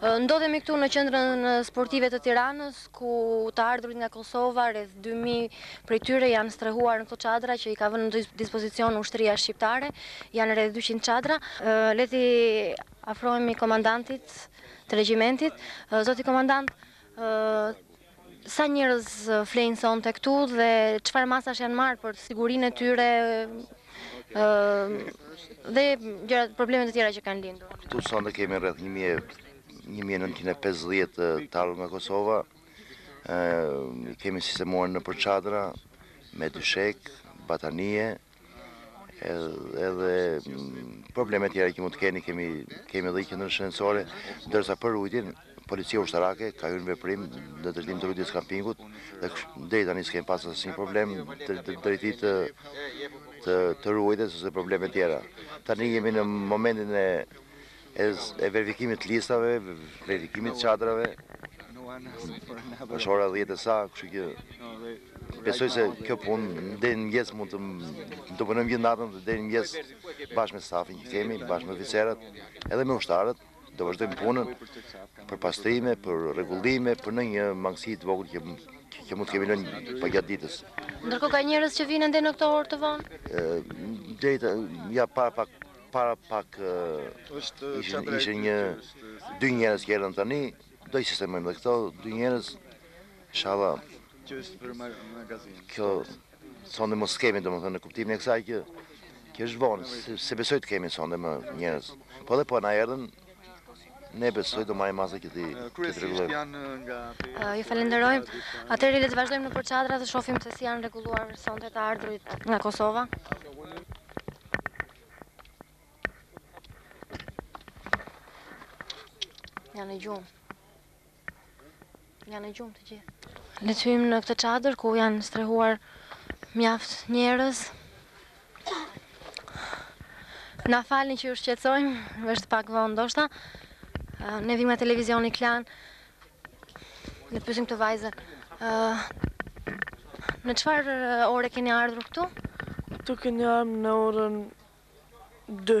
Ndodhemi këtu në qendrën sportive të Tiranës, ku të ardhurit nga Kosova, rreth 2000 prej tyre janë strehuar në këto çadra që i ka vënë në dispozicion ushtria shqiptare, janë rreth 200 çadra. Le t'i afrohemi komandantit të regjimentit. Zoti komandant, Sa njerëz flejnë sonte këtu dhe çfarë masash janë marrë për sigurinë e tyre dhe probleme të tjera që kanë lindur. Këtu sonte kemi rreth 1950 të ardhur nga Kosova. Kemi sistemuar nëpër çadra me dyshek, batanije, edhe probleme tjera që mund të kenë, kemi, kemi dhe një qendër shëndetësore, ndërsa për ruajtjen, policia ushtarake ka hyrë në veprim në drejtim të ruajtjes së kampingut dhe deri tani s'kem pasur asnjë problem në drejtim të të, të ruajtjes ose probleme tjera. Tani jemi në momentin e e verifikimit të listave, verifikimit të çadrave. Është ora 10 e sa, kështu që besoj se kjo punë deri në mëngjes mund të do të bëjmë gjithë natën dhe deri në mëngjes bashkë me stafin që kemi, bashkë me oficerët, edhe me ushtarët, do vazhdojmë punën për pastrime, për rregullime, për ndonjë mangësi të vogël që që mund të kemi lënë për po gjatë ditës. Ndërkohë ka njerëz që vijnë ende në këto orë të vonë? Ëh, deri ja pa pak Para pak ishin një dy njerëz që erdhën tani, do i sistemojmë dhe këto dy njerëz. Inshalla. Që është për magazin. Që sonde mos kemi domethënë në kuptimin e kësaj, që që është vonë, se besoj të kemi sonde më njerëz. Po dhe po na erdhën Ne besoj do marrim masa që t'i rregullojmë. Ju falenderojmë. Atëherë le të vazhdojmë nëpër çadra të shohim se si janë rregulluar sonte të ardhurit nga Kosova. Janë në gjumë. Janë në gjumë të gjithë. Le të hyjmë në këtë çadër ku janë strehuar mjaft njerëz. Na falni që ju shqetësojmë, është pak vonë ndoshta. Ne vijmë nga televizioni Klan, le ta pyesim këtë vajzën. Në çfarë ore keni ardhur këtu? Këtu kemi ardhur në orën 2.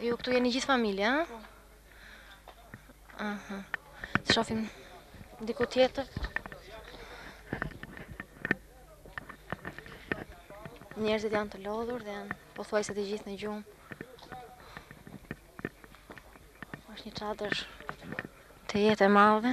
Ju këtu jeni gjithë familja, ha? Po. Aha. Të shofim diku tjetër. Njerëzit janë të lodhur dhe janë pothuajse të gjithë në gjumë. Është një çadër tjetër e madhe.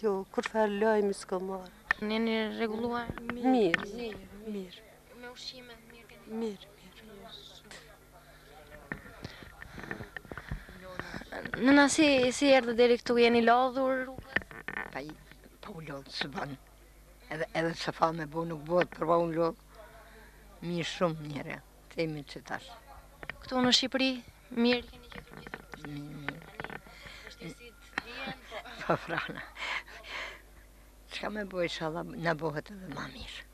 Jo, kurrfarë lajmi s'kom marrë. A jeni rregulluar? Mirë, mirë, mirë. Mirë. Me ushqime, mirë keni? Mirë, mirë. Në nësi, si erdhët deri këtu, jeni lodhur? Pa, pa u lodhë, s'bon. Edhe, edhe shka me bo, nuk bohet pa u lodhë. Mirë shumë njëre. Mirë. Themi që tash. Këtu në Shqipëri, mirë keni gjetur një jetë në Shqipëri? Po frana. Çka me bo inshallah na bëhet edhe më mirë.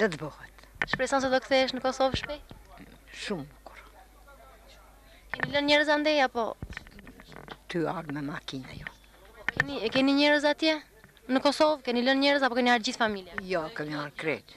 Do të bëhet. Shpreson se do kthehesh në Kosovë shpejt? Shumë bukur. Keni lënë njerëz andej apo tu ardh me makinë jo. Keni e keni njerëz atje? Në Kosovë keni lënë njerëz apo keni ardhur gjithë familja? Jo, kemi ardhur krejt.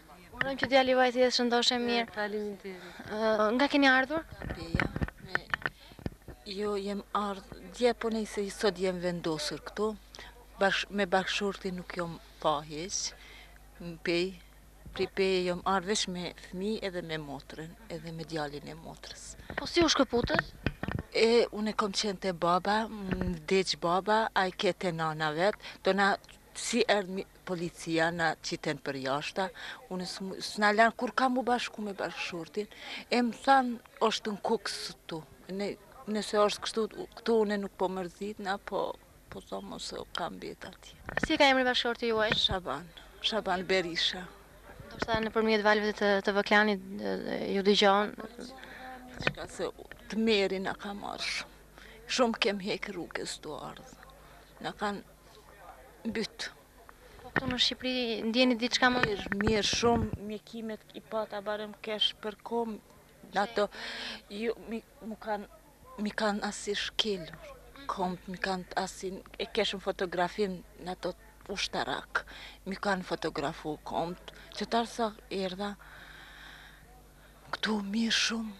Urojmë që djali juaj të jetë shëndosh e mirë. Faleminderit. Nga keni ardhur? Peja. Jo, jem ardh dje, po sot jem vendosur këtu. Bash me bashkëshortin nuk jom pa hiç. Pej, pri Peje jom ardh veç me fëmijë edhe me motrën, edhe me djalin e motrës. Po si u shkëputët? E, unë kom qenë te baba, vdeq baba, ai ke te nana vet, do na si erdh Policia na qiten përjashta, unë s'na lanë kurrkah m'u bashku me bashkëshortin, e më thanë është në Kukës këtu, nëse është kështu këtu unë nuk po mërzitna, po po thonë mos o ka mbetë atje. Si e ka emrin bashkëshorti juaj? Shaban, Shaban Berisha. Ndoshta nëpërmjet valëve të TV Klanit ju dëgjon? Shka se tmerri na ka marrë shumë. Shumë kem hekë rrugës tu ardhë. Na kanë Mbyt. Po këtu në Shqipëri ndjeni diçka më mirë, mirë shumë, mjekimet i pata mbrëm kesh për komë në ato ju m'i më kanë m'i kanë asi shkelur komt m'i kanë asi e kesh n'fotografim në ato ushtarak m'i kanë fotografu komt që tash sa erdha këtu mirë shumë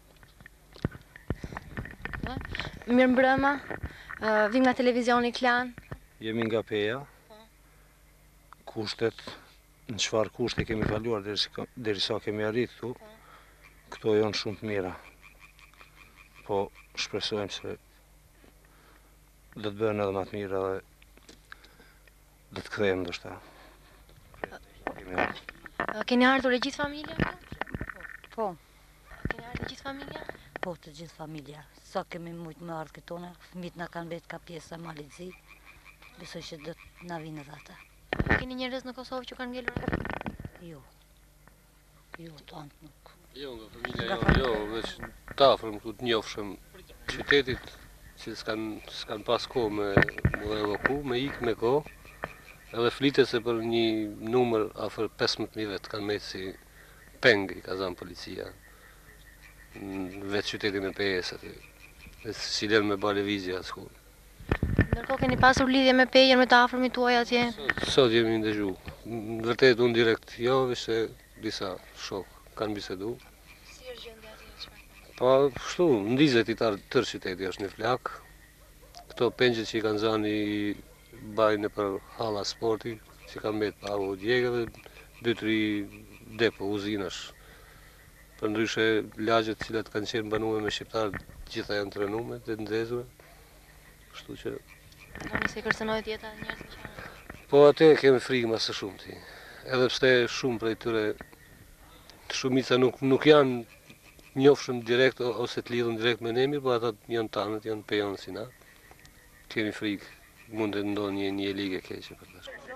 Mirëmbrëma, vijmë nga televizioni Klan. Jemi nga Peja, kushtet, në çfarë kushte kemi kaluar derisa kemi arrit këtu, këto janë shumë të mira. Po shpresojmë se do të bëhen edhe ma të mira dhe Do të kthehem ndoshta. A keni ardhur e gjithë familja? Po. A keni ardhur e gjithë familja? Po, të gjithë familja. Sa kemi mujtë me ardhë këtu ne, fëmijët na kanë mbetë ka pjesa e Malit të Zi, besoj që do të na vijnë dhe ata. A keni njerëz në Kosovë që kanë ngelur? Jo. Jo, të tanë nuk. Jo, nga familja jo, jo, veç të afërm këtu, të njofshëm të qytetit, që s'kanë pas kohë me u evaku, me ikë me kohë, edhe flitet se për një numër afër 15.000 vetë kanë mbetë si pengë i ka zanë policia në vetë qytetin e Pejës aty, dhe s'i lënë me ba lëvizje askund. Ndërkohë keni pasur lidhje me Pejën, me të afërmit tuaj atje? Sot jemi ndëgju. Në vërtetë unë direkt jo, veçse disa shokë kanë bisedu. Si është gjendja atje e çfarë? Po, kështu, ndizet i tan, tërë qyteti është një flakë. Këto pengjet që i kanë zanë i bajnë nëpër halla sporti, që kanë mbet pa u djegë dhe dy tri depo uzinash Përndryshe, lagjet të cilat kanë qenë banume me shqiptarë, të gjitha janë rrënume dhe ndezme. Kështu që Mendoni se i kërcënohet jeta e njerëzve që janë aty? Po atë kemi frikë ma së shumti. Edhe pse shumë prej tyre shumica nuk nuk janë të njofshëm direkt ose të lidhun direkt me ne, mirëpo ata janë tanët, janë pejanë si na. Kemi frikë, mund të ndodhë një një ligë e keqe për të shkë.